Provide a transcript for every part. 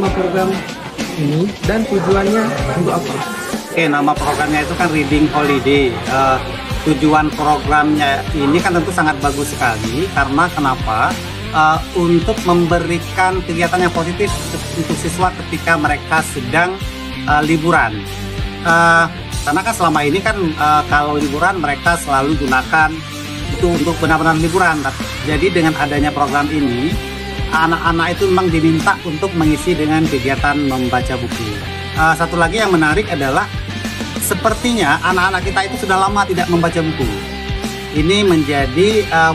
nama program ini dan tujuannya untuk apa? Oke, nama programnya itu kan Reading Holiday. Uh, tujuan programnya ini kan tentu sangat bagus sekali karena kenapa? Uh, untuk memberikan kegiatan yang positif untuk siswa ketika mereka sedang uh, liburan. Uh, karena kan selama ini kan uh, kalau liburan mereka selalu gunakan itu untuk benar-benar liburan. Jadi dengan adanya program ini, anak-anak itu memang diminta untuk mengisi dengan kegiatan membaca buku. Uh, satu lagi yang menarik adalah sepertinya anak-anak kita itu sudah lama tidak membaca buku. Ini menjadi uh,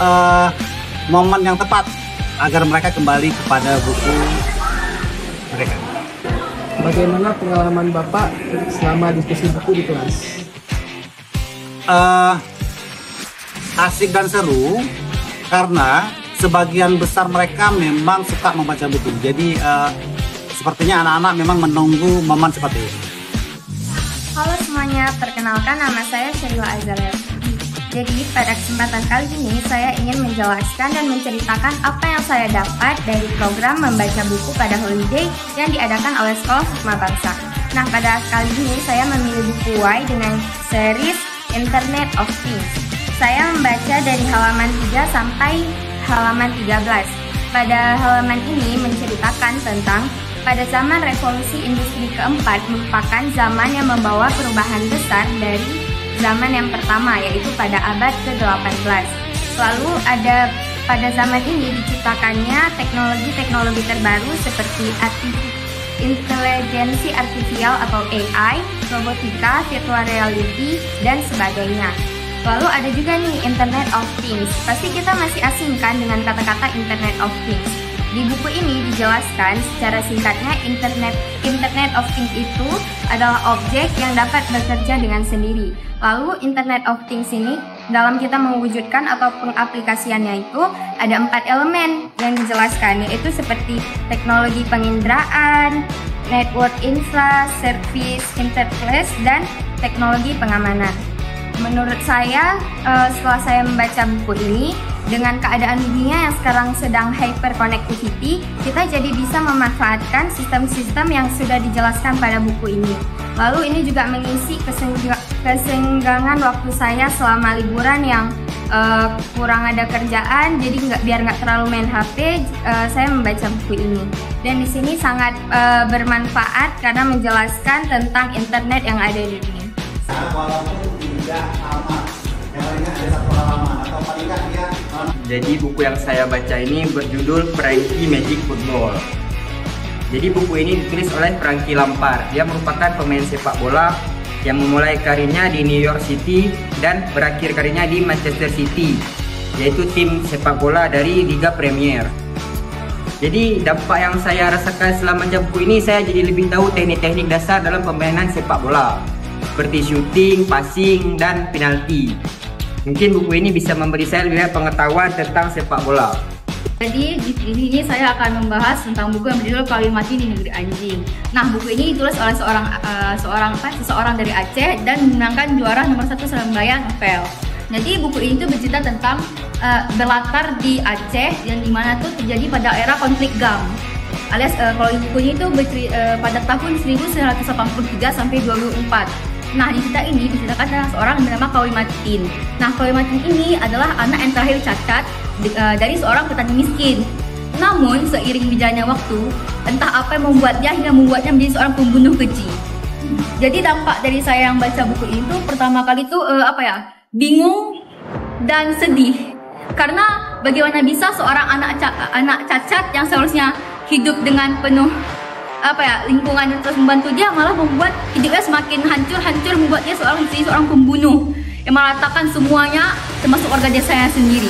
uh, momen yang tepat agar mereka kembali kepada buku mereka. Bagaimana pengalaman Bapak selama diskusi buku di kelas? Uh, asik dan seru karena sebagian besar mereka memang suka membaca buku. Jadi uh, sepertinya anak-anak memang menunggu momen seperti ini. Halo semuanya, perkenalkan nama saya Sheila Azalia. Jadi pada kesempatan kali ini saya ingin menjelaskan dan menceritakan apa yang saya dapat dari program membaca buku pada holiday yang diadakan oleh Sekolah Hikmah Bangsa. Nah pada kali ini saya memilih buku Y dengan series Internet of Things. Saya membaca dari halaman 3 sampai halaman 13. Pada halaman ini menceritakan tentang pada zaman revolusi industri keempat merupakan zaman yang membawa perubahan besar dari zaman yang pertama yaitu pada abad ke-18. Lalu ada pada zaman ini diciptakannya teknologi-teknologi terbaru seperti intelijensi artifisial atau AI, robotika, virtual reality, dan sebagainya. Lalu ada juga nih Internet of Things. Pasti kita masih asing kan dengan kata-kata Internet of Things. Di buku ini dijelaskan secara singkatnya Internet Internet of Things itu adalah objek yang dapat bekerja dengan sendiri. Lalu Internet of Things ini dalam kita mewujudkan atau pengaplikasiannya itu ada empat elemen yang dijelaskan yaitu seperti teknologi penginderaan, network infra, service interface, dan teknologi pengamanan. Menurut saya, eh, setelah saya membaca buku ini, dengan keadaan dunia yang sekarang sedang hyper connectivity, kita jadi bisa memanfaatkan sistem-sistem yang sudah dijelaskan pada buku ini. Lalu ini juga mengisi kesenggangan waktu saya selama liburan yang uh, kurang ada kerjaan, jadi nggak biar nggak terlalu main HP, uh, eh, saya membaca buku ini. Dan di sini sangat uh, bermanfaat karena menjelaskan tentang internet yang ada di dunia. Walaupun jadi buku yang saya baca ini berjudul Frankie Magic Football. Jadi buku ini ditulis oleh Frankie Lampard. Dia merupakan pemain sepak bola yang memulai karirnya di New York City dan berakhir karirnya di Manchester City, yaitu tim sepak bola dari Liga Premier. Jadi dampak yang saya rasakan selama baca buku ini saya jadi lebih tahu teknik-teknik dasar dalam permainan sepak bola seperti shooting, passing, dan penalti. Mungkin buku ini bisa memberi saya lebih pengetahuan tentang sepak bola. Jadi di sini saya akan membahas tentang buku yang berjudul Kawin Mati di Negeri Anjing. Nah buku ini ditulis oleh seorang uh, seorang apa seseorang dari Aceh dan memenangkan juara nomor satu Surabaya novel. Jadi buku ini tuh bercerita tentang uh, berlatar di Aceh yang di mana tuh terjadi pada era konflik GAM. Alias uh, kalau bukunya itu bercerita, uh, pada tahun 1983 sampai 24. Nah di cerita ini diceritakan tentang seorang bernama Kawi Matin. Nah Kawi Matin ini adalah anak yang terakhir cacat uh, dari seorang petani miskin. Namun seiring berjalannya waktu, entah apa yang membuatnya hingga membuatnya menjadi seorang pembunuh keji. Jadi dampak dari saya yang baca buku ini tuh pertama kali tuh uh, apa ya bingung dan sedih karena bagaimana bisa seorang anak ca anak cacat yang seharusnya hidup dengan penuh apa ya lingkungan yang terus membantu dia malah membuat hidupnya semakin hancur-hancur membuat dia seorang seorang pembunuh yang meratakan semuanya termasuk warga desanya sendiri.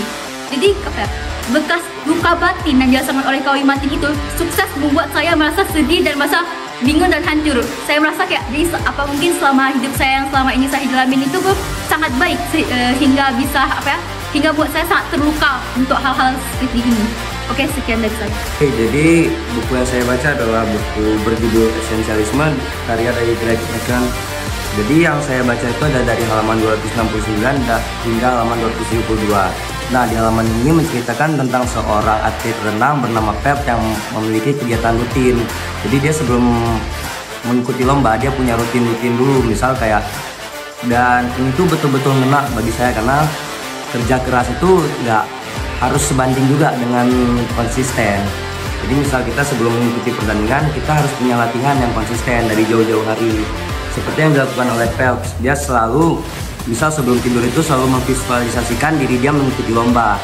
Jadi apa ya, bekas luka batin yang dirasakan oleh Kawi Matin itu sukses membuat saya merasa sedih dan merasa bingung dan hancur. Saya merasa kayak jadi apa mungkin selama hidup saya yang selama ini saya jalanin itu tuh sangat baik sehingga bisa apa ya hingga buat saya sangat terluka untuk hal-hal seperti ini. Oke, sekian dari saya. Oke, jadi buku yang saya baca adalah buku berjudul Esensialisme karya dari Greg. Jadi yang saya baca itu ada dari halaman 269 hingga halaman 272. Nah, di halaman ini menceritakan tentang seorang atlet renang bernama Pep yang memiliki kegiatan rutin. Jadi dia sebelum mengikuti lomba dia punya rutin-rutin dulu, misal kayak dan ini tuh betul-betul ngena bagi saya karena kerja keras itu nggak harus sebanding juga dengan konsisten. Jadi misal kita sebelum mengikuti pertandingan kita harus punya latihan yang konsisten dari jauh-jauh hari. Seperti yang dilakukan oleh Phelps, dia selalu misal sebelum tidur itu selalu memvisualisasikan diri dia mengikuti lomba.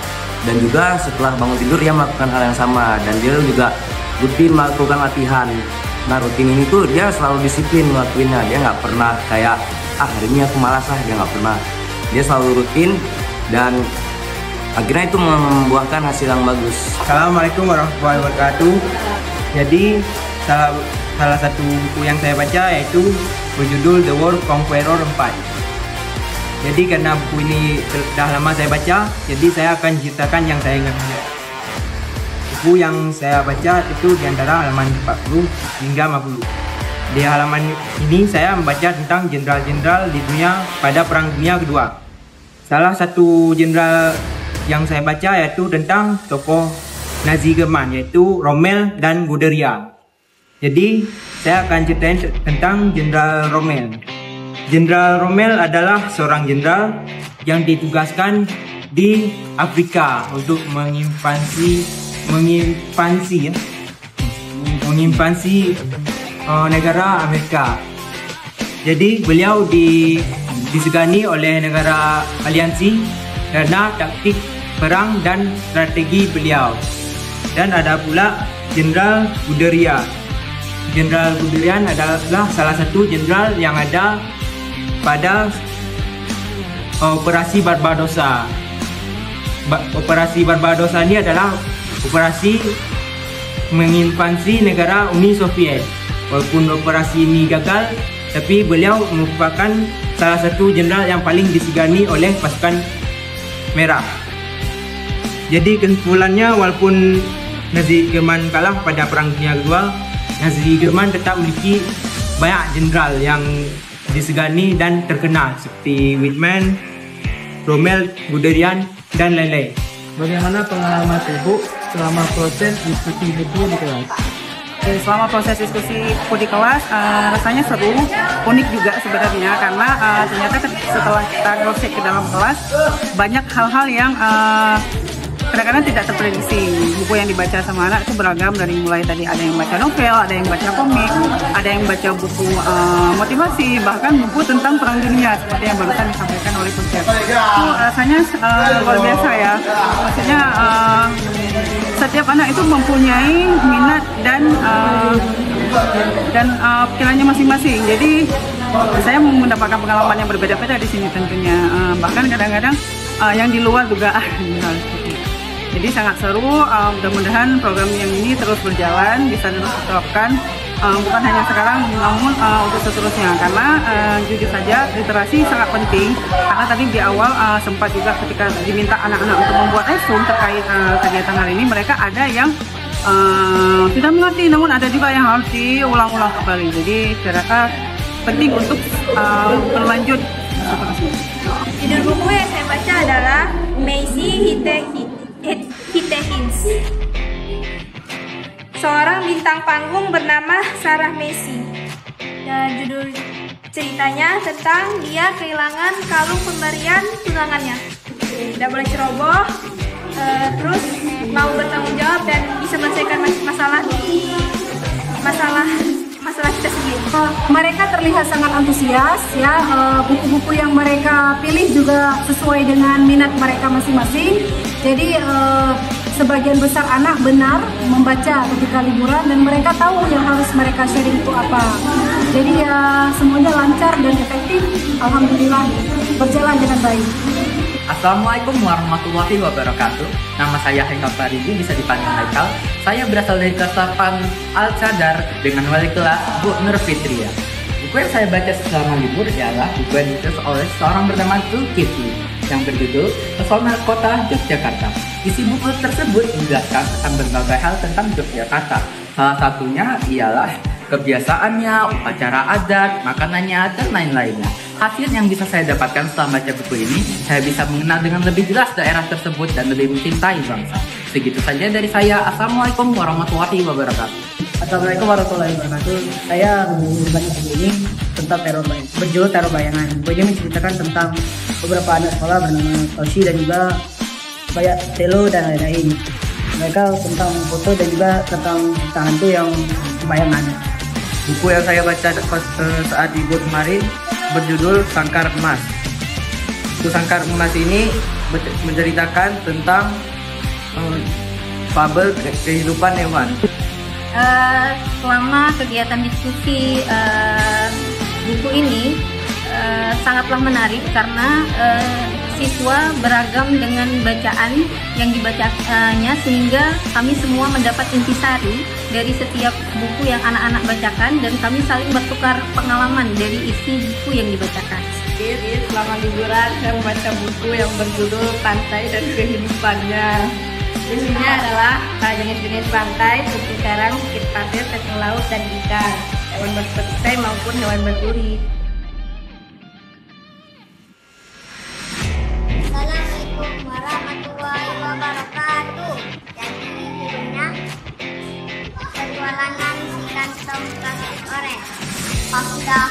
Dan juga setelah bangun tidur dia melakukan hal yang sama dan dia juga rutin melakukan latihan. Nah rutin ini tuh dia selalu disiplin ngelakuinnya, dia nggak pernah kayak ah hari ini aku malas lah dia nggak pernah dia selalu rutin dan akhirnya itu membuahkan hasil yang bagus. Assalamualaikum warahmatullahi wabarakatuh. Jadi salah salah satu buku yang saya baca yaitu berjudul The World Conqueror 4 jadi karena buku ini sudah lama saya baca jadi saya akan ceritakan yang saya ingat buku yang saya baca itu di antara halaman 40 hingga 50 di halaman ini saya membaca tentang jenderal-jenderal di dunia pada Perang Dunia Kedua. Salah satu jenderal yang saya baca yaitu tentang tokoh Nazi Jerman yaitu Rommel dan Guderian. Jadi saya akan ceritain tentang Jenderal Rommel. Jenderal Rommel adalah seorang jenderal yang ditugaskan di Afrika untuk menginvasi menginvasi ya, menginvasi uh, negara Amerika. Jadi beliau di, disegani oleh negara aliansi karena taktik perang dan strategi beliau. Dan ada pula Jenderal Guderian. Jenderal Guderian adalah salah satu jenderal yang ada pada operasi Barbadosa. Ba operasi Barbadosa ini adalah operasi menginvasi negara Uni Soviet. Walaupun operasi ini gagal, tapi beliau merupakan salah satu jenderal yang paling disegani oleh pasukan merah. Jadi kesimpulannya walaupun Nazi Jerman kalah pada Perang Dunia Kedua, Nazi Jerman tetap memiliki banyak jenderal yang disegani dan terkenal seperti Whitman, Rommel, Guderian, dan lain-lain. Bagaimana pengalaman Ibu selama proses diskusi buku di kelas? selama proses diskusi di kelas uh, rasanya seru, unik juga sebenarnya karena uh, ternyata setelah kita cross ke dalam kelas banyak hal-hal yang uh, kadang-kadang tidak terprediksi buku yang dibaca sama anak itu beragam dari mulai tadi ada yang baca novel, ada yang baca komik, ada yang baca buku uh, motivasi, bahkan buku tentang perang dunia seperti yang barusan disampaikan oleh Puncer. Itu rasanya uh, luar biasa ya. Maksudnya uh, setiap anak itu mempunyai minat dan uh, dan uh, pikirannya masing-masing. Jadi saya mendapatkan pengalaman yang berbeda-beda di sini tentunya. Uh, bahkan kadang-kadang uh, yang di luar juga Jadi sangat seru, uh, mudah-mudahan program yang ini terus berjalan, bisa terus diterapkan. Uh, bukan hanya sekarang namun uh, untuk seterusnya. Karena uh, jujur saja literasi sangat penting. Karena tadi di awal uh, sempat juga ketika diminta anak-anak untuk membuat resume terkait uh, kegiatan hari ini mereka ada yang uh, tidak mengerti. Namun ada juga yang harus diulang-ulang kembali. Jadi rasa penting untuk uh, berlanjut. Judul buku yang saya baca adalah Maisy Hite Hitehins. Seorang bintang panggung bernama Sarah Messi. Dan judul ceritanya tentang dia kehilangan kalung pemberian tunangannya. Tidak boleh ceroboh, uh, terus mau bertanggung jawab dan bisa menyelesaikan masalah masalah masalah kita sendiri. Uh, mereka terlihat sangat antusias ya. Buku-buku uh, yang mereka pilih juga sesuai dengan minat mereka masing-masing. Jadi uh, sebagian besar anak benar membaca ketika liburan dan mereka tahu yang harus mereka sharing itu apa. Jadi ya semuanya lancar dan efektif. Alhamdulillah berjalan dengan baik. Assalamualaikum warahmatullahi wabarakatuh. Nama saya Haikal Faridi, bisa dipanggil Haikal. Saya berasal dari kelas 8 Al Sadar dengan wali kelas Bu Nur Fitria. Buku yang saya baca selama libur ialah buku yang ditulis oleh seorang bernama Zulkifli yang berjudul Pesona Kota Yogyakarta. Isi buku tersebut menjelaskan tentang berbagai hal tentang Yogyakarta. Salah satunya ialah kebiasaannya, upacara adat, makanannya, dan lain-lainnya. Hasil yang bisa saya dapatkan setelah baca buku ini, saya bisa mengenal dengan lebih jelas daerah tersebut dan lebih mencintai bangsa. Segitu saja dari saya. Assalamualaikum warahmatullahi wabarakatuh. Assalamualaikum warahmatullahi wabarakatuh. Saya membaca buku ini tentang teror bayang, berjudul teror bayangan. Buku ini menceritakan tentang beberapa anak sekolah bernama Toshi dan juga banyak Telo dan lain-lain. Mereka tentang foto dan juga tentang cerita hantu yang bayangan. Buku yang saya baca eh, saat libur kemarin berjudul Sangkar Emas. Buku Sangkar Emas ini menceritakan tentang eh, fabel ke- kehidupan hewan. Eh, selama kegiatan diskusi eh, buku ini eh, sangatlah menarik karena eh, siswa beragam dengan bacaan yang dibacanya sehingga kami semua mendapat intisari dari setiap buku yang anak-anak bacakan dan kami saling bertukar pengalaman dari isi buku yang dibacakan. Selama liburan saya membaca buku yang berjudul Pantai dan Kehidupannya. Isinya adalah jenis-jenis pantai, terumbu karang, bukit pasir, teknik laut, dan ikan. Hewan berperisai maupun hewan berduri. Assalamualaikum warahmatullahi wabarakatuh. Jadi judulnya petualangan si kantong plastik oranye. Pas sudah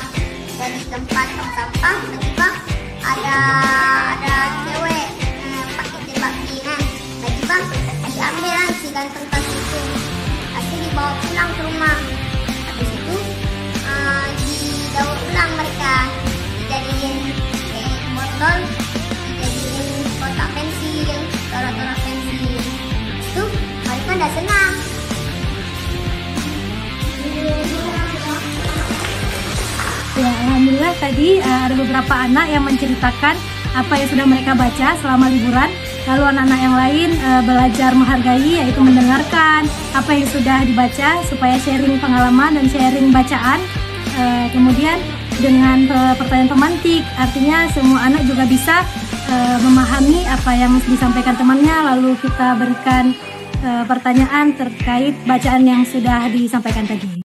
dari tempat sampah, tiba-tiba ada udah senang. Ya, alhamdulillah tadi uh, ada beberapa anak yang menceritakan apa yang sudah mereka baca selama liburan. Lalu anak-anak yang lain uh, belajar menghargai yaitu mendengarkan apa yang sudah dibaca supaya sharing pengalaman dan sharing bacaan. Uh, kemudian dengan pertanyaan pemantik, artinya semua anak juga bisa memahami apa yang disampaikan temannya lalu kita berikan pertanyaan terkait bacaan yang sudah disampaikan tadi.